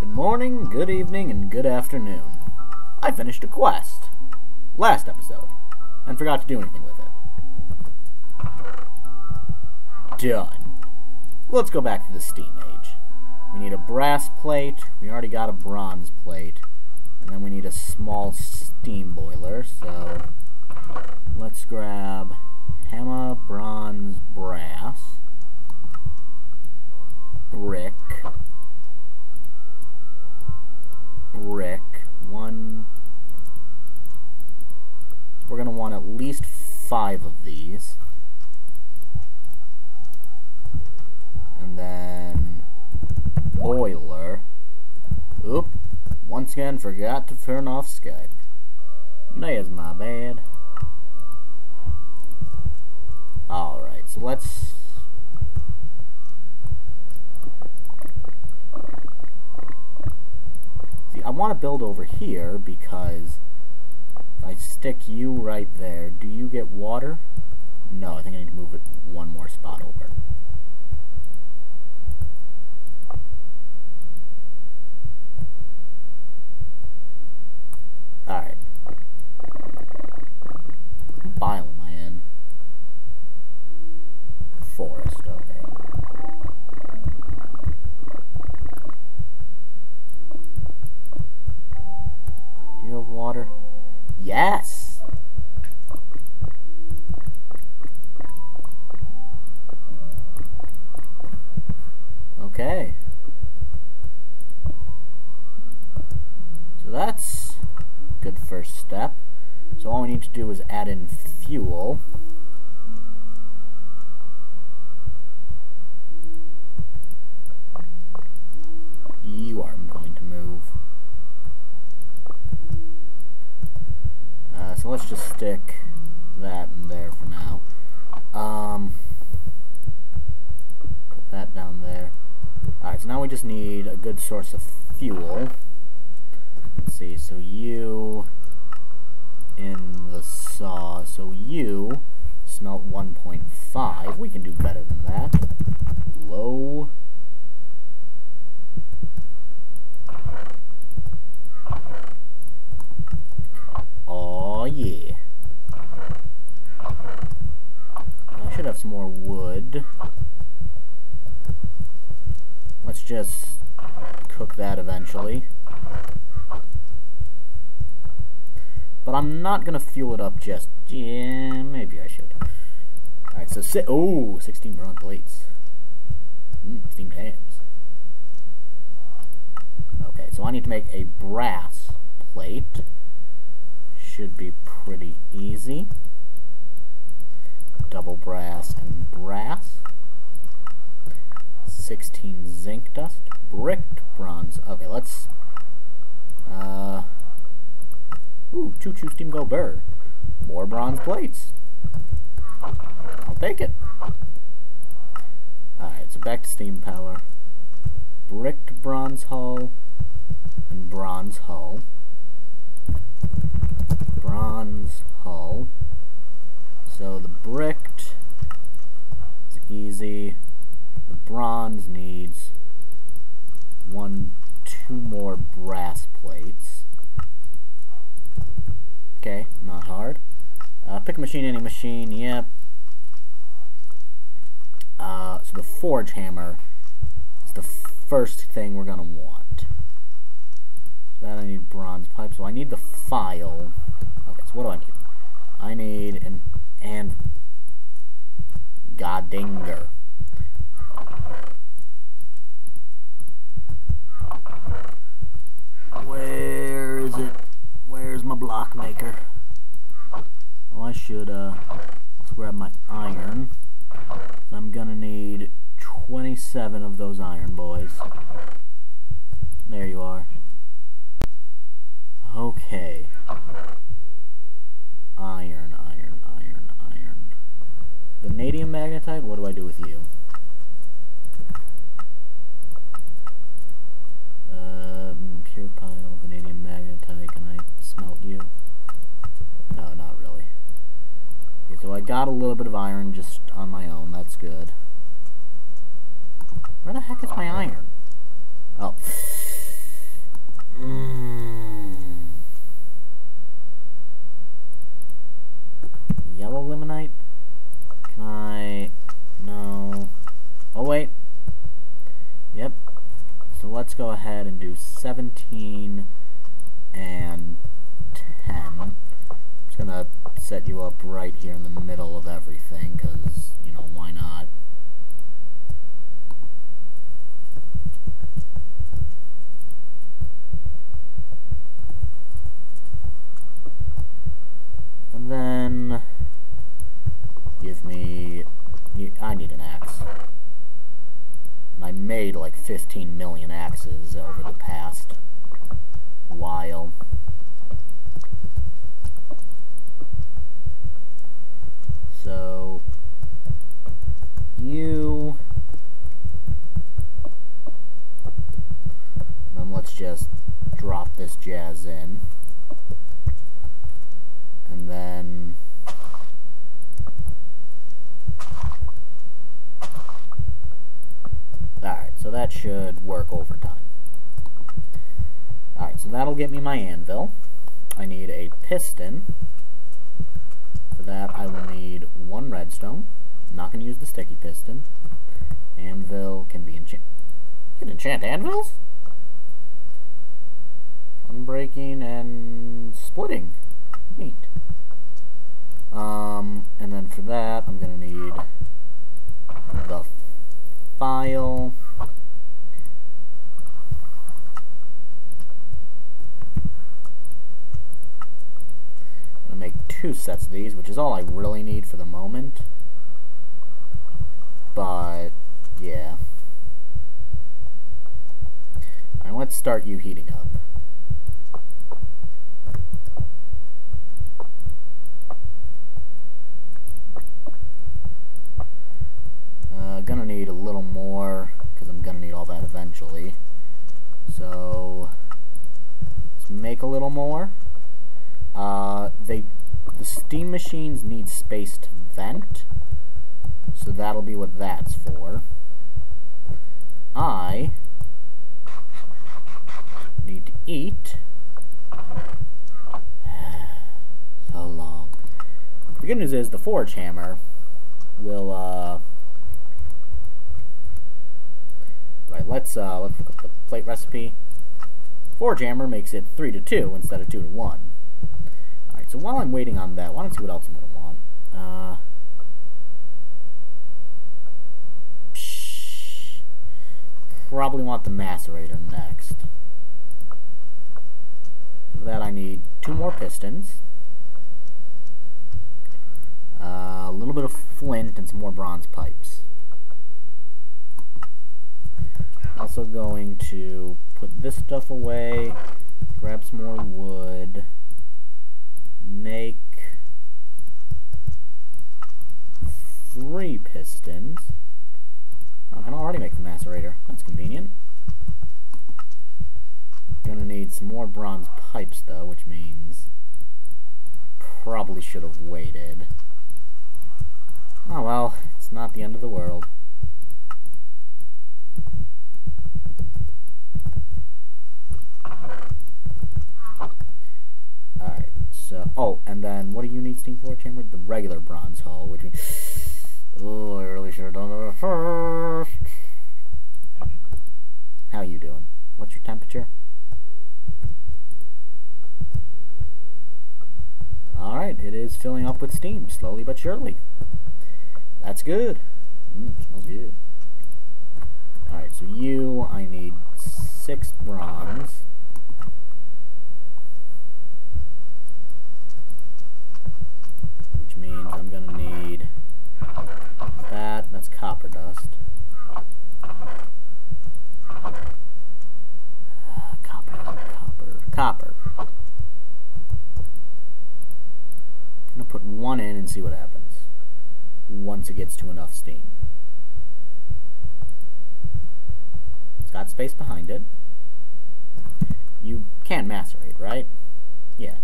Good morning, good evening, and good afternoon. I finished a quest. Last episode. And forgot to do anything with it. Done. Let's go back to the Steam Age. We need a brass plate. We already got a bronze plate. And then we need a small steam boiler, so let's grab hammer, bronze, brass, brick, brick, one. We're going to want at least five of these. And then boiler. Oop. Once again, forgot to turn off Skype. That is my bad. Alright, so let's... See, I want to build over here because if I stick you right there, do you get water? No, I think I need to move it one more spot over. Source of fuel. Let's see, so you in the saw, so you smelt 1.5. We can do better than that. Low. Oh yeah. I should have some more wood. Let's just that eventually. But I'm not gonna fuel it up just. Yeah, maybe I should. Alright, so si oh, 16 bronze plates. Mm, hams. Okay, so I need to make a brass plate. Should be pretty easy. Double brass and brass. 16 zinc dust. Bricked bronze. Okay, let's. Uh. Ooh, Choo Choo Steam Go Burr. More bronze plates. I'll take it. Alright, so back to steam power. Bricked bronze hull and bronze hull. Bronze hull. So the bricked is easy. Bronze needs one, two more brass plates. Okay, not hard. Uh, pick a machine, any machine, yep. Uh, so the forge hammer is the first thing we're gonna want. Then I need bronze pipe, so I need the file. Okay, so what do I need? I need an and Godinger. Where is it? Where's my block maker? Oh, I should uh, also grab my iron. I'm gonna need 27 of those iron boys. There you are. Okay. Iron, iron, iron, iron. Vanadium magnetite, what do I do with you? got a little bit of iron just on my own. That's good. Where the heck is my iron? Oh. Mm. Yellow limonite? Can I... No. Oh, wait. Yep. So let's go ahead and do 17 and 10. To set you up right here in the middle of everything, because, you know, why not? And then give me I need an axe. And I made like 15 million axes over the past while. So, you... then let's just drop this jazz in. And then... Alright, so that should work overtime. Alright, so that'll get me my anvil. I need a piston. For that, I will need one redstone. I'm not going to use the sticky piston. Anvil can be enchanted. Can enchant anvils? Unbreaking and splitting. Neat. Um, and then for that, I'm going to need the file. I'm going to make two sets of these, which is all I really need for the moment. But, yeah. Alright, let's start you heating up. Uh, gonna need a little more, because I'm gonna need all that eventually. So, let's make a little more. Uh, they, the steam machines need space to vent, so that'll be what that's for. I need to eat. so long. The good news is the forge hammer will, uh, Right, let's uh, let's look up the plate recipe. Forge hammer makes it 3 to 2 instead of 2 to 1. So while I'm waiting on that, why don't see what else I'm going to want. Uh, probably want the macerator next. For that I need two more pistons. Uh, a little bit of flint and some more bronze pipes. Also going to put this stuff away, grab some more wood, make three pistons. Oh, I can already make the macerator. That's convenient. Gonna need some more bronze pipes though, which means probably should have waited. Oh well, it's not the end of the world. Alright, so, oh, and then what do you need steam forge chamber? The regular bronze hull, which means, oh, I really should have done that first. How you doing? What's your temperature? Alright, it is filling up with steam, slowly but surely. That's good. Mm, smells good. Alright, so you, I need six bronze. Which means I'm gonna need that, that's copper dust. copper, copper, copper. I'm gonna put one in and see what happens once it gets to enough steam. It's got space behind it. You can macerate, right? Yeah.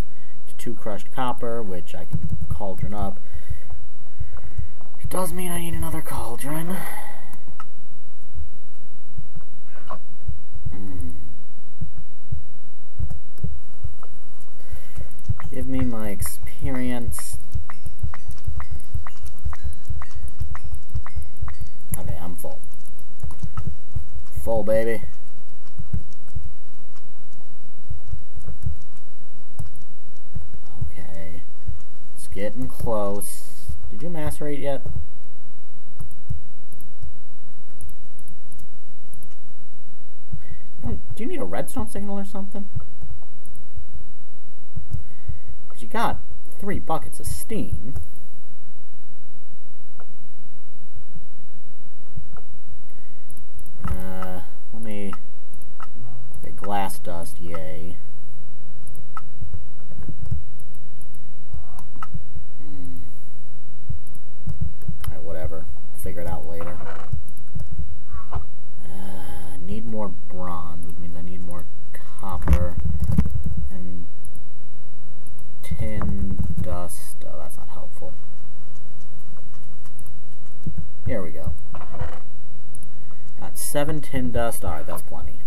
Two crushed copper, which I can cauldron up. It does mean I need another cauldron. Mm. Give me my experience. Okay, I'm full. Full, baby. Getting close. Did you macerate yet? Do you need a redstone signal or something? Because you got three buckets of steam. Uh, let me... Okay, glass dust, yay. Hmm. Alright, whatever. figure it out later. Uh, need more bronze, which means I need more copper and tin dust. Oh, that's not helpful. Here we go. Got seven tin dust. Alright, that's plenty.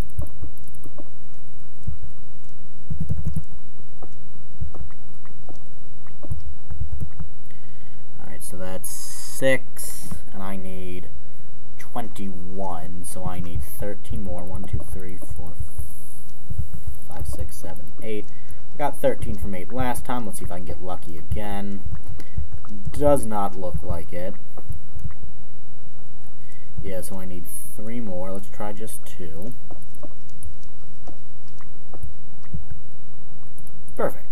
Alright, so that's six, and I need 21, so I need 13 more. 1, 2, 3, 4, 5, 6, 7, 8. I got 13 from 8 last time. Let's see if I can get lucky again. Does not look like it. Yeah, so I need 3 more. Let's try just 2. Perfect.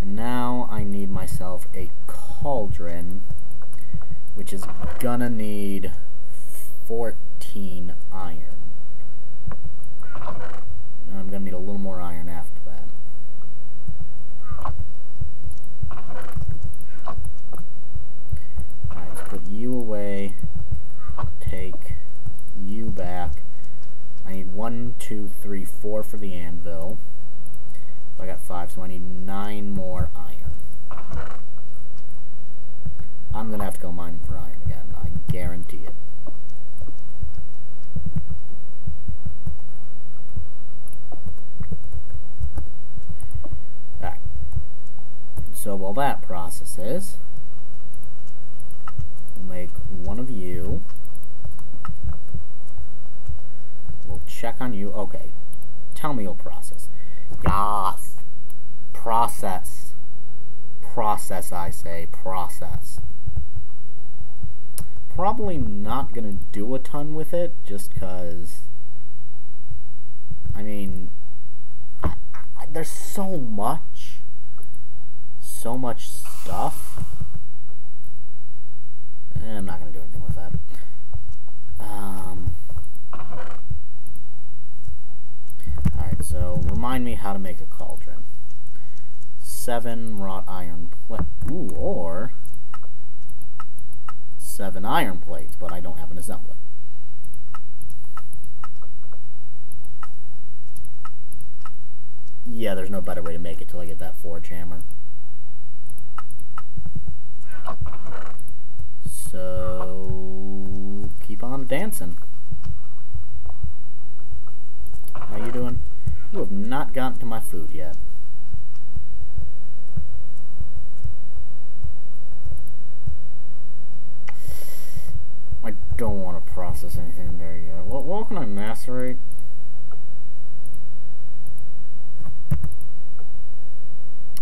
And now I need myself a cauldron which is gonna need 14 iron. And I'm gonna need a little more iron after that. Alright, let's put you away. Take you back. I need one, two, three, four for the anvil. I got five, so I need nine more iron. I'm going to have to go mining for iron again. I guarantee it. Alright. So while that processes, we'll make one of you. We'll check on you. Okay. Tell me you'll process. Yes. Process. Process, I say. Process probably not going to do a ton with it, just because, I mean, I, I, there's so much, so much stuff. Eh, I'm not going to do anything with that. Um, Alright, so remind me how to make a cauldron. Seven wrought iron plate. Ooh, or seven iron plates, but I don't have an assembler. Yeah, there's no better way to make it till I get that forge hammer. So, keep on dancing. How you doing? You have not gotten to my food yet. I don't want to process anything there yet. What, what can I macerate?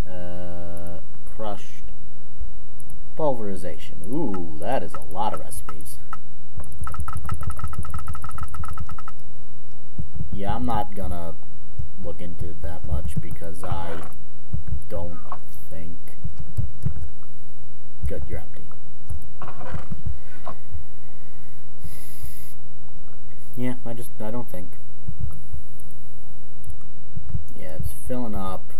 Uh, crushed pulverization. Ooh, that is a lot of recipes. Yeah, I'm not gonna look into that much because I don't think... Good, you're empty. Yeah, I just, I don't think. Yeah, it's filling up.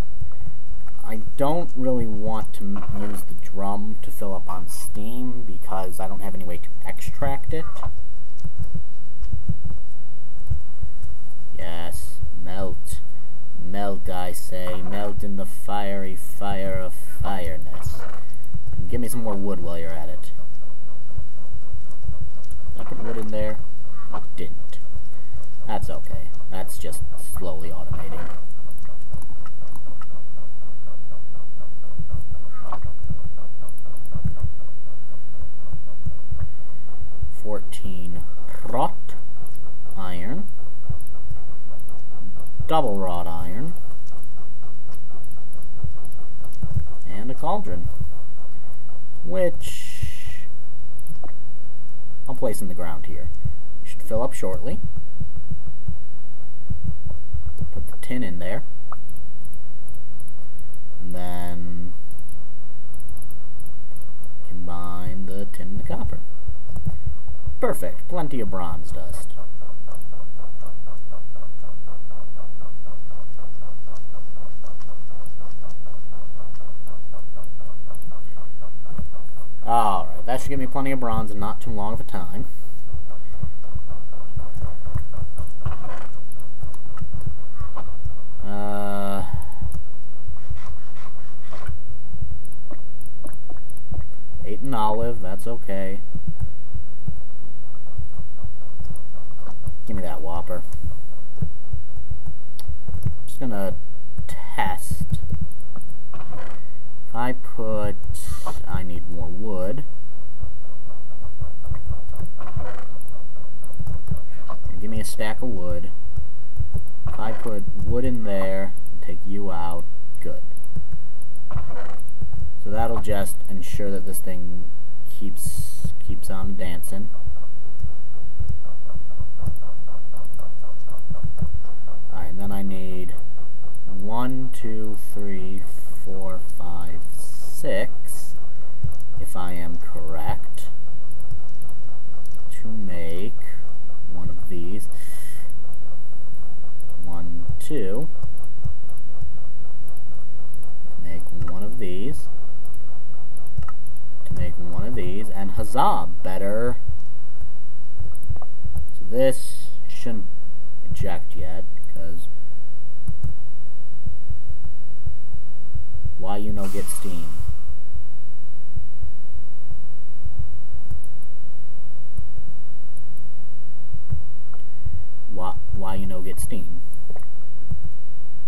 I don't really want to use the drum to fill up on Steam because I don't have any way to extract it. Yes, melt. Melt, I say. Melt in the fiery fire of fireness. And give me some more wood while you're at it. I put wood in there? Didn't. That's okay. That's just slowly automating. Fourteen wrought iron. Double wrought iron. And a cauldron, which I'll place in the ground here. Fill up shortly. Put the tin in there. And then combine the tin and the copper. Perfect. Plenty of bronze dust. Alright, that should give me plenty of bronze in not too long of a time. Uh, eight and olive, that's okay. Give me that whopper. Just gonna test. If I put I need more wood. Give me a stack of wood. If I put wood in there take you out, good. So that'll just ensure that this thing keeps keeps on dancing. Alright, and then I need one, two, three, four, five, six if I am correct, to make one of these. Two. To make one of these. To make one of these. And huzzah! Better. So this shouldn't eject yet, because why you know get steam. why, why you know get steam.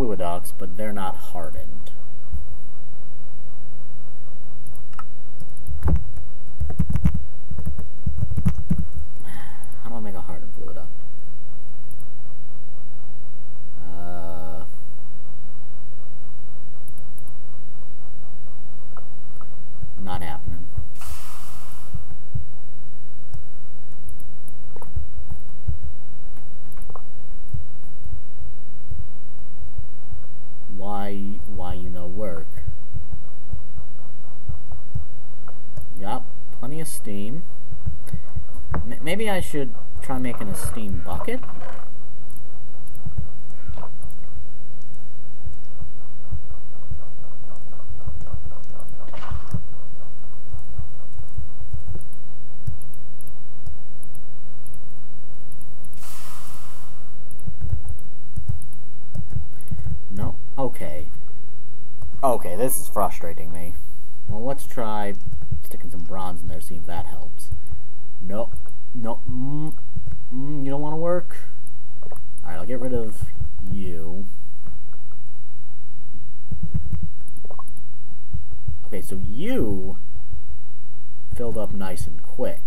fluiducts, but they're not hardened. How do I make a hardened fluiducts? Uh, not happening. why why you know work. You got plenty of steam. M maybe I should try making a steam bucket. No? Okay. Okay, this is frustrating me. Well, let's try sticking some bronze in there, see if that helps. No. No. Mm, mm, you don't want to work? Alright, I'll get rid of you. Okay, so you filled up nice and quick.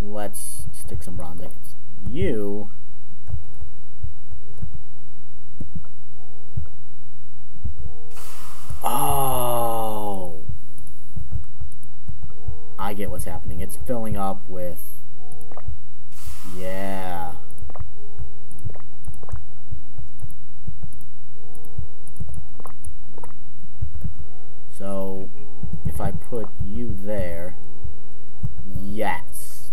Let's stick some bronze ingots. You Oh. I get what's happening. It's filling up with... Yeah. So, if I put you there... Yes.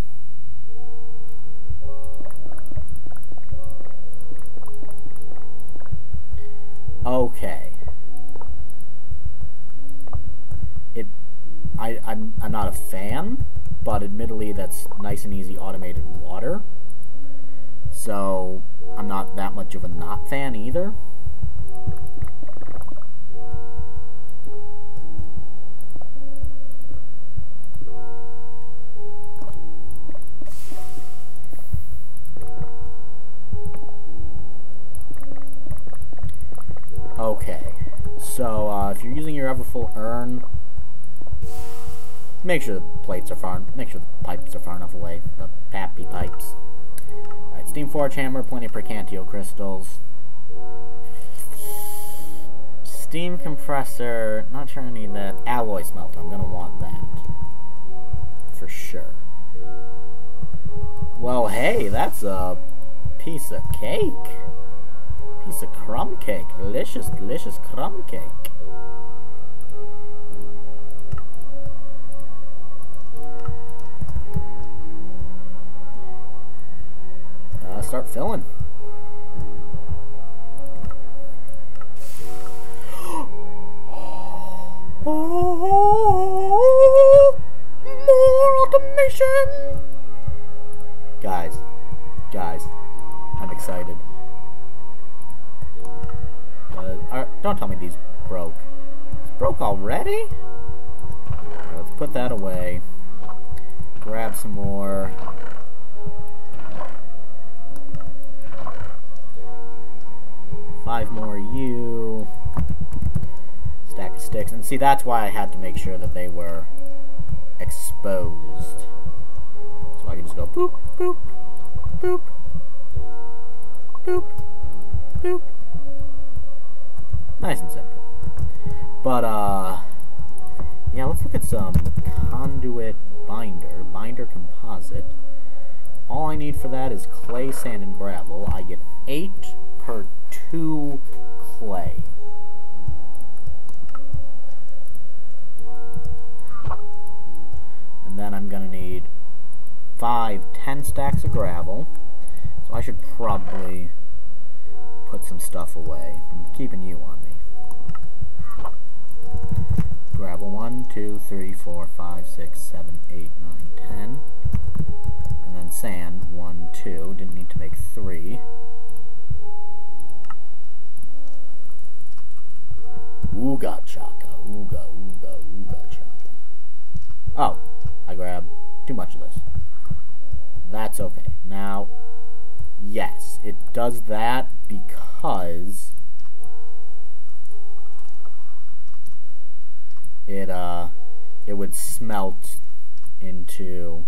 Okay. it I, I'm, I'm not a fan, but admittedly that's nice and easy automated water. So, I'm not that much of a not fan either. Okay, so uh, if you're using your Everfull urn, make sure the plates are far, make sure the pipes are far enough away, the pappy pipes. Alright, Steam Forge Hammer, plenty of Percantio crystals. Steam Compressor, not sure I need that. Alloy Smelter, I'm gonna want that. For sure. Well, hey, that's a piece of cake piece of crumb cake. Delicious, delicious crumb cake. Uh, start filling. Oh, more automation! Guys, guys, I'm excited. Uh, don't tell me these broke. It's broke already? Let's put that away. Grab some more. Five more you. Stack of sticks. And see, that's why I had to make sure that they were exposed. So I can just go boop, boop, boop, boop, boop. Nice and simple. But, uh, yeah, let's look at some conduit binder, binder composite. All I need for that is clay, sand, and gravel. I get 8 per 2 clay. And then I'm going to need five, ten stacks of gravel. So I should probably put some stuff away. I'm keeping you on me. Gravel 1, 2, 3, 4, 5, 6, 7, 8, 9, 10. And then sand 1, 2. Didn't need to make 3. Ooga chaka, ooga, ooga, ooga chaka. Oh, I grabbed too much of this. That's okay. Now, yes, it does that because it uh it would smelt into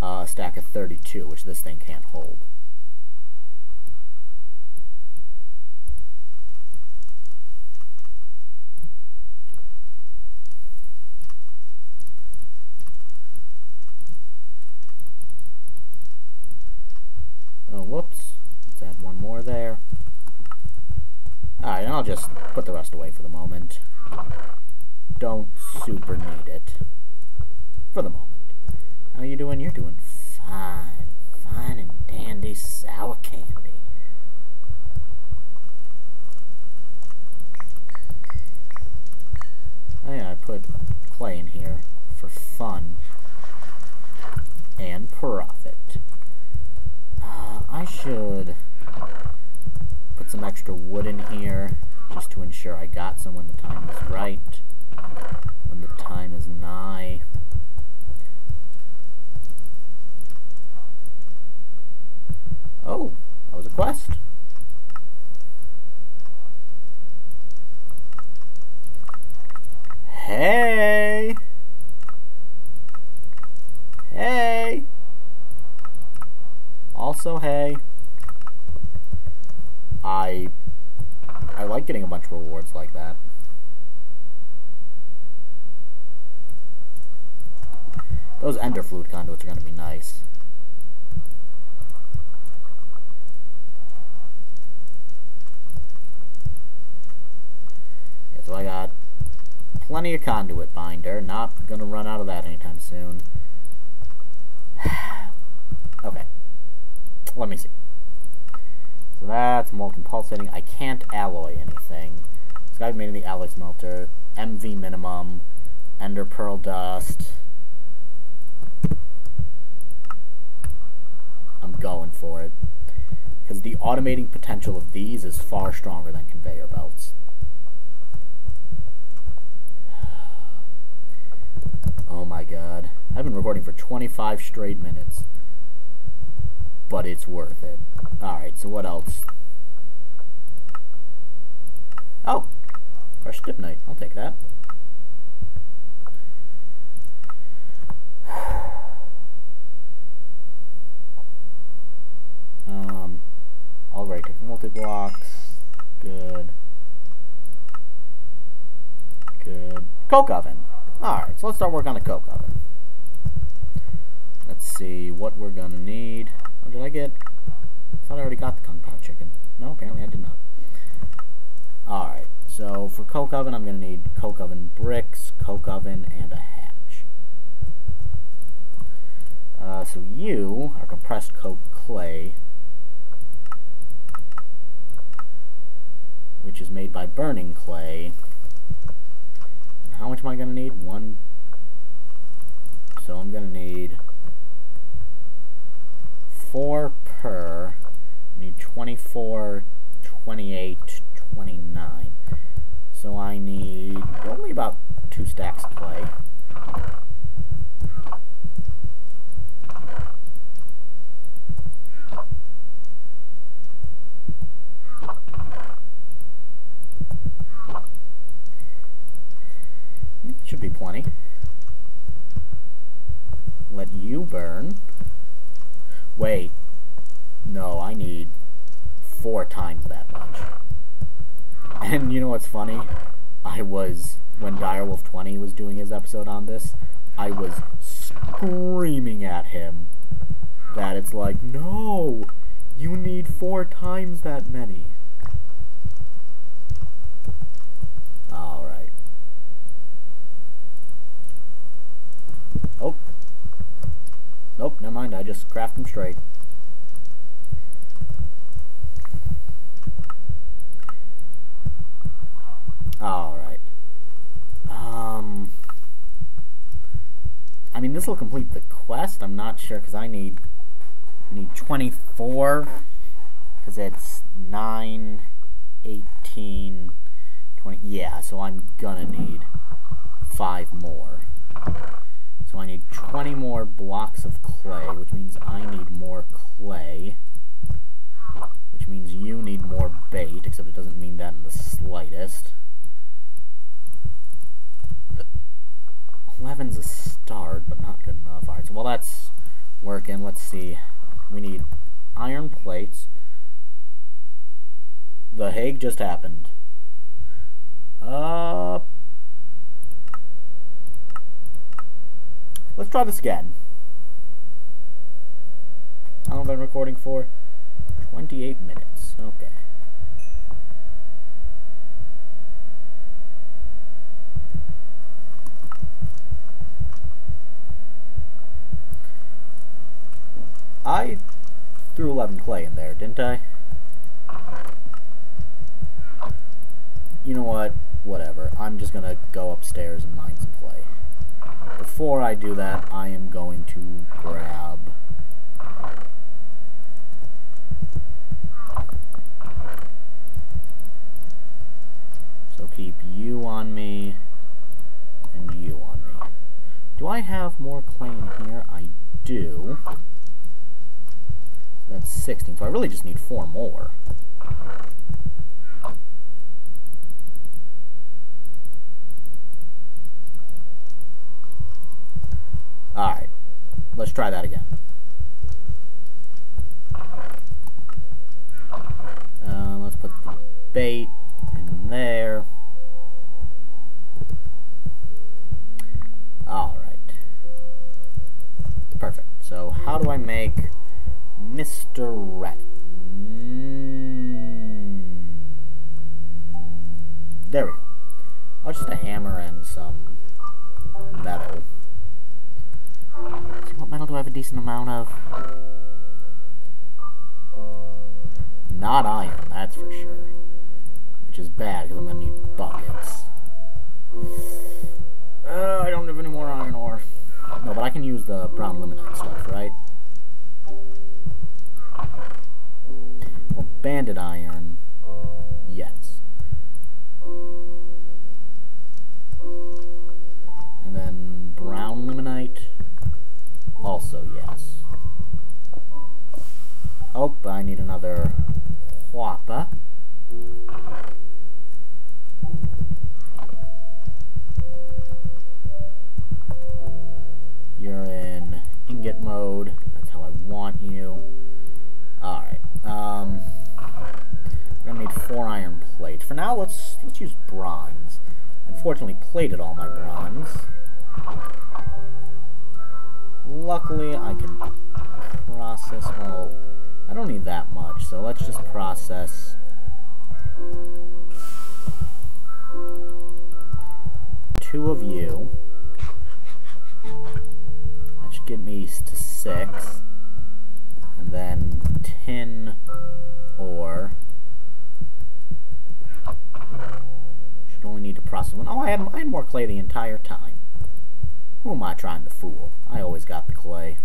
uh, a stack of 32, which this thing can't hold. Oh, whoops. Let's add one more there. Alright, and I'll just put the rest away for the moment. Don't super need it. For the moment. How you doing? You're doing fine. Fine and dandy sour candy. Oh yeah, I put clay in here for fun and profit. Uh, I should put some extra wood in here just to ensure I got some when the time is right, when the time is nigh. Oh, that was a quest. Hey! Hey! Also, hey. I I like getting a bunch of rewards like that. Those ender fluid conduits are going to be nice. Yeah, so I got plenty of conduit binder. Not going to run out of that anytime soon. okay. Let me see. So that's molten pulsating. I can't alloy anything. So I've made the alloy smelter. MV minimum. Ender pearl dust. I'm going for it. Because the automating potential of these is far stronger than conveyor belts. Oh my god. I've been recording for 25 straight minutes. But it's worth it. Alright, so what else? Oh! Fresh Dip Night. I'll take that. Um, alright, take multi-blocks. Good. Good. Coke oven. Alright, so let's start working on the coke oven. Let's see what we're gonna need. Oh, did I get... I thought I already got the Kung Pao chicken. No, apparently I did not. Alright, so for coke oven, I'm gonna need coke oven bricks, coke oven, and a hatch. Uh, so you are compressed coke clay, which is made by burning clay. And how much am I going to need? One. So I'm going to need four per. I need 24, 28, 29. So I need only about two stacks of clay. Should be plenty. Let you burn. Wait. No, I need four times that much. And you know what's funny? I was, when Direwolf 20 was doing his episode on this, I was screaming at him that it's like, no, you need four times that many. Alright. Oh. Nope, never mind. I just craft them straight. Alright. Um... I mean, this will complete the quest. I'm not sure, because I need... need 24. Because it's 9, 18, 20... Yeah, so I'm gonna need 5 more. So I need 20 more blocks of clay, which means I need more clay. Which means you need more bait, except it doesn't mean that in the slightest. 11's a start, but not good enough. Alright, so while that's working, let's see. We need iron plates. The Hague just happened. Uh, Let's try this again. I've been recording for? 28 minutes. Okay. I threw 11 clay in there, didn't I? You know what? Whatever. I'm just gonna go upstairs and mine some clay. Before I do that, I am going to grab... So keep you on me, and you on me. Do I have more clay in here? I do. That's 16, so I really just need four more. Alright. Let's try that again. Uh, let's put the bait in there. Alright. Perfect. So how do I make Mr. Rat? Mm. There we go. Oh, just a hammer and some metal. What metal do I have a decent amount of? Not iron, that's for sure. Which is bad, because I'm going to need buckets. Uh, I don't have any more iron ore. No, but I can use the brown limonite stuff, right? Well, banded iron. Also yes. Oh, but I need another whopper. You're in ingot mode. That's how I want you. Alright. Um, we're gonna need four iron plates. For now, let's let's use bronze. Unfortunately, plated all my bronze. Luckily, I can process, well, I don't need that much, so let's just process two of you. That should get me to six. And then tin ore. Should only need to process one. Oh, I had, I had more clay the entire time. Who am I trying to fool? I got the clay.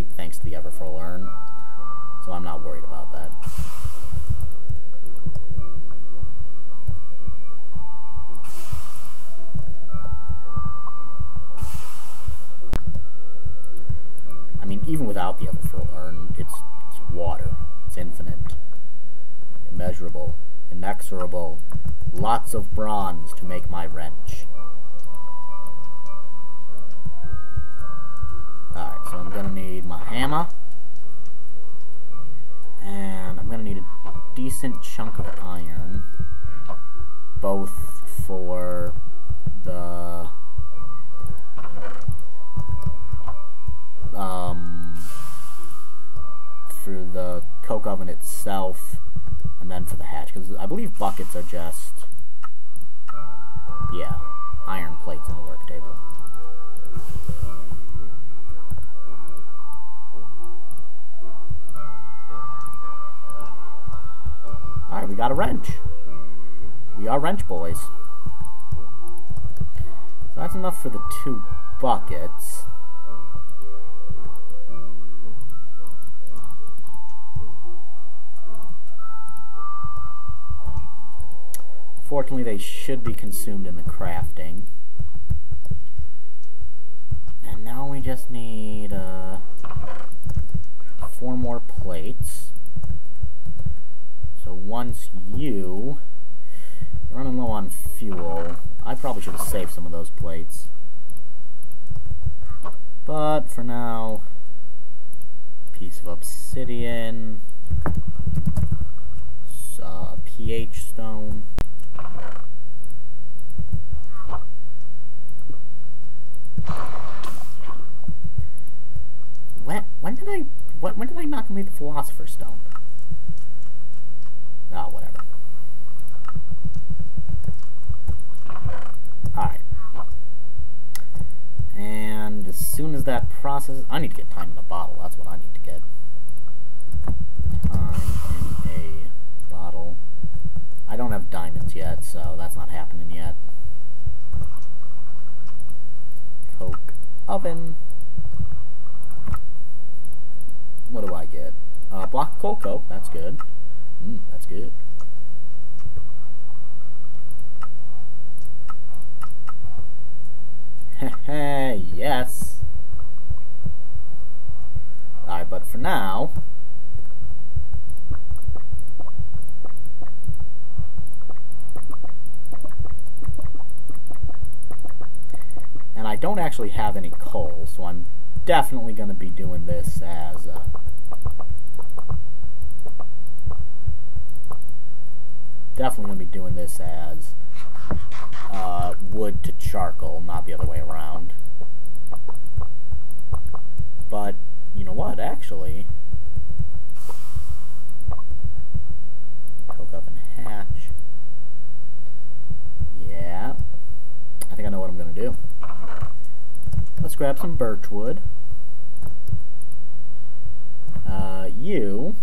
Thanks to the Everfull So I'm not worried about that. I mean, even without the Everfull Urn, it's, it's water. It's infinite. Immeasurable. Inexorable. Lots of bronze to make my wrench. So I'm gonna need my hammer. And I'm gonna need a decent chunk of iron. Both for the um, for the coke oven itself, and then for the hatch, because I believe buckets are just, yeah, iron plates in the work table. Alright, we got a wrench. We are wrench boys. So that's enough for the two buckets. Fortunately, they should be consumed in the crafting. And now we just need uh, four more plates. So once you... Running low on fuel. I probably should have saved some of those plates. But for now, piece of obsidian, uh, pH stone. When when did I when, when did I not complete the Philosopher's Stone? Ah, oh, whatever. Alright. And as soon as that process... I need to get time in a bottle. That's what I need to get. Time in a bottle. I don't have diamonds yet, so that's not happening yet. Coke oven. What do I get? Uh, block coal coke. That's good. Mm, that's good. yes. Alright, but for now... And I don't actually have any coal, so I'm definitely going to be doing this as... Uh, definitely going to be doing this as uh, wood to charcoal, not the other way around. But, you know what, actually... Coke oven hatch. Yeah. I think I know what I'm going to do. Let's grab some birch wood. Uh, you...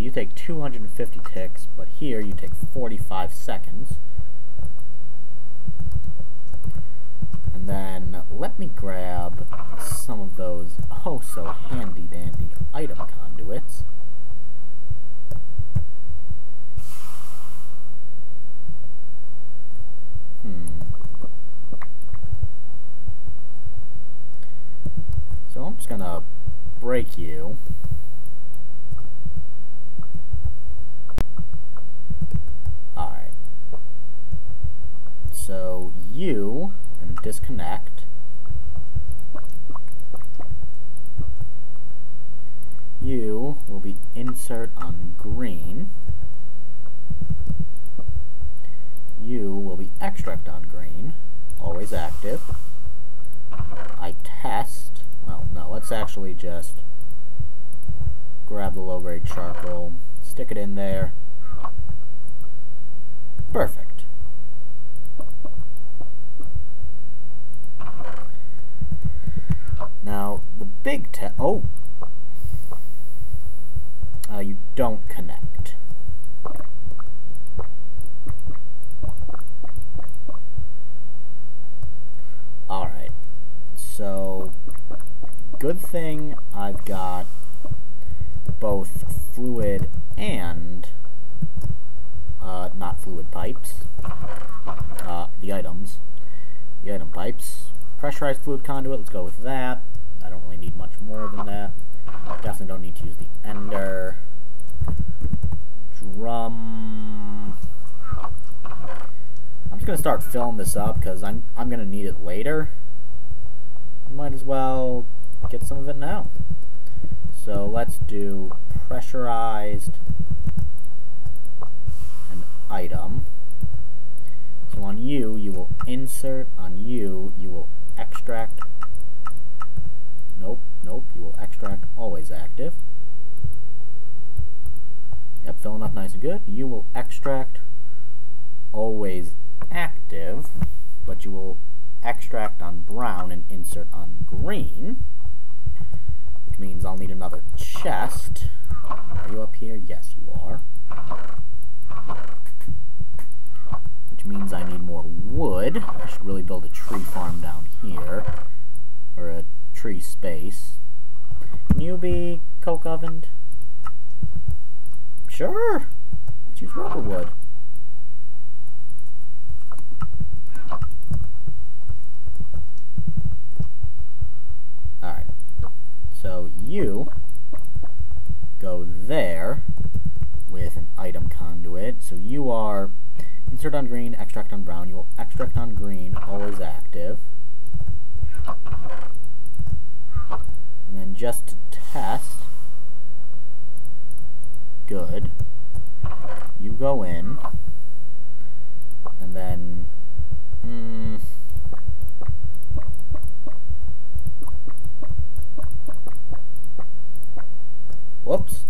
You take 250 ticks, but here you take 45 seconds. And then let me grab some of those oh so handy dandy item conduits. Hmm. So I'm just gonna break you. Alright. So you, to disconnect. You will be insert on green. You will be extract on green, always active. I test, well no, let's actually just grab the low grade charcoal, stick it in there, Perfect. Now, the big te- oh! Uh, you don't connect. Alright. So, good thing I've got both fluid and uh, not fluid pipes, uh, the items, the item pipes, pressurized fluid conduit, let's go with that, I don't really need much more than that, definitely don't need to use the ender, drum, I'm just going to start filling this up because I'm, I'm going to need it later, might as well get some of it now. So let's do pressurized item. So on you, you will insert, on you, you will extract, nope, you will extract always active. Yep, filling up nice and good. You will extract always active, but you will extract on brown and insert on green, which means I'll need another chest. Are you up here? Yes, you are which means I need more wood. I should really build a tree farm down here, or a tree space. Can you be coke ovened? Sure. Let's use rubber wood. Alright. So you go there with an item conduit. So you are Insert on green, extract on brown. You will extract on green, always active. And then just to test, good, you go in, and then, mm, whoops.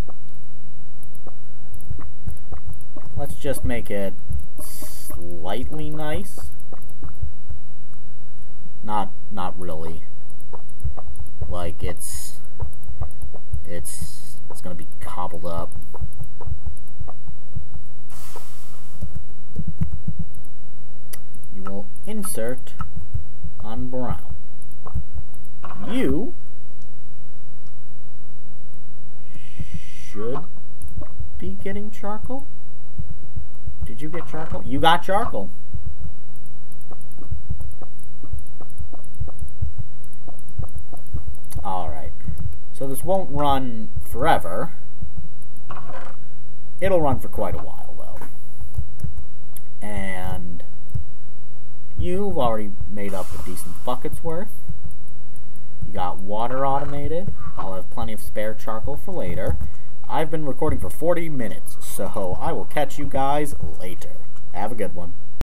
Let's just make it slightly nice. Not not really. Like it's it's it's gonna be cobbled up. You will insert on brown. You should be getting charcoal. Did you get charcoal? You got charcoal. Alright. So this won't run forever. It'll run for quite a while, though. And you've already made up a decent bucket's worth. You got water automated. I'll have plenty of spare charcoal for later. I've been recording for 40 minutes, So I will catch you guys later. Have a good one.